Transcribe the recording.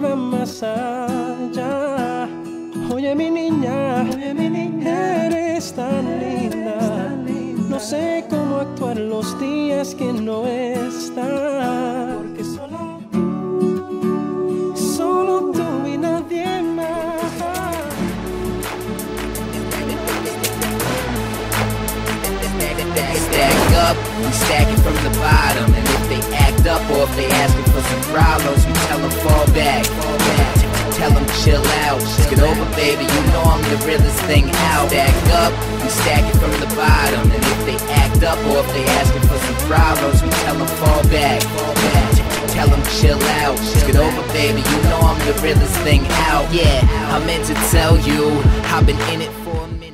más allá. Oye mi niña, mi niña eres, tan, linda. No sé cómo actuar los días que no estás. Porque solo tú, nadie más. Problems, we tell them fall back. Fall back. Tell them chill out. Get over, baby. You know I'm the realest thing out. Stack up, we stack it from the bottom. And if they act up or if they asking for some problems, we tell them fall back. Fall back. Tell them chill out. Get over, baby. You know I'm the realest thing out. Yeah, I meant to tell you, I've been in it for a minute.